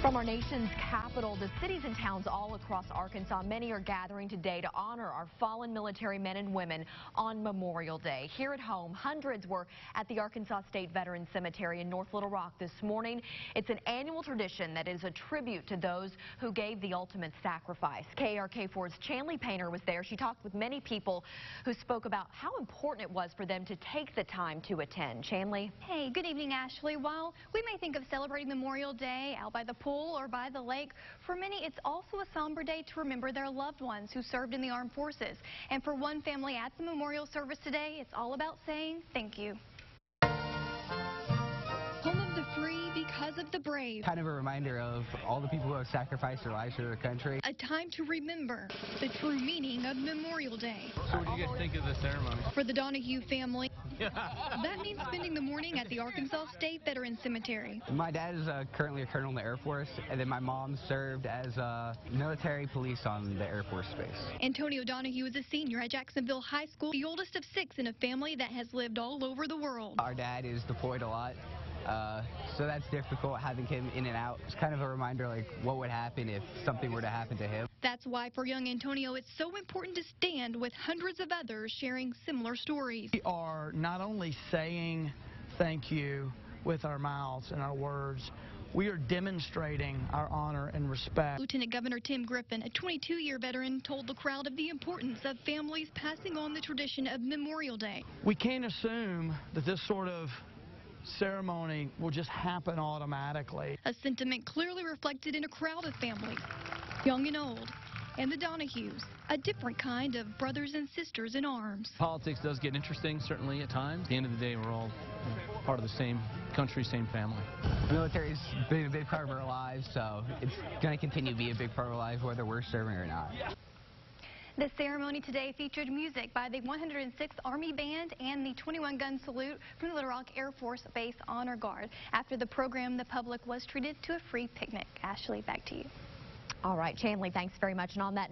From our nation's capital to cities and towns all across Arkansas, many are gathering today to honor our fallen military men and women on Memorial Day. Here at home, hundreds were at the Arkansas State Veterans Cemetery in North Little Rock this morning. It's an annual tradition that is a tribute to those who gave the ultimate sacrifice. KARK4's Chanley Painter was there. She talked with many people who spoke about how important it was for them to take the time to attend. Chanley? Hey, good evening, Ashley. While we may think of celebrating Memorial Day out by the pool, pool or by the lake. For many, it's also a somber day to remember their loved ones who served in the armed forces. And for one family at the memorial service today, it's all about saying thank you. Because of the brave. Kind of a reminder of all the people who have sacrificed their lives for their country. A time to remember the true meaning of Memorial Day. So what do you guys think of the ceremony? For the Donahue family, that means spending the morning at the Arkansas State Veterans Cemetery. My dad is uh, currently a colonel in the Air Force, and then my mom served as a military police on the Air Force base. Antonio Donahue is a senior at Jacksonville High School, the oldest of six in a family that has lived all over the world. Our dad is deployed a lot. Uh, so that's difficult having him in and out. It's kind of a reminder like what would happen if something were to happen to him. That's why for young Antonio it's so important to stand with hundreds of others sharing similar stories. We are not only saying thank you with our mouths and our words, we are demonstrating our honor and respect. Lieutenant Governor Tim Griffin, a 22-year veteran, told the crowd of the importance of families passing on the tradition of Memorial Day. We can't assume that this sort of ceremony will just happen automatically. A sentiment clearly reflected in a crowd of families, young and old, and the Donahues, a different kind of brothers and sisters in arms. Politics does get interesting, certainly at times. At the end of the day, we're all part of the same country, same family. The military's been a big part of our lives, so it's going to continue to be a big part of our lives, whether we're serving or not. The ceremony today featured music by the 106th Army Band and the 21-gun salute from the Little Rock Air Force Base Honor Guard. After the program, the public was treated to a free picnic. Ashley, back to you. All right, Chanley, thanks very much. And on that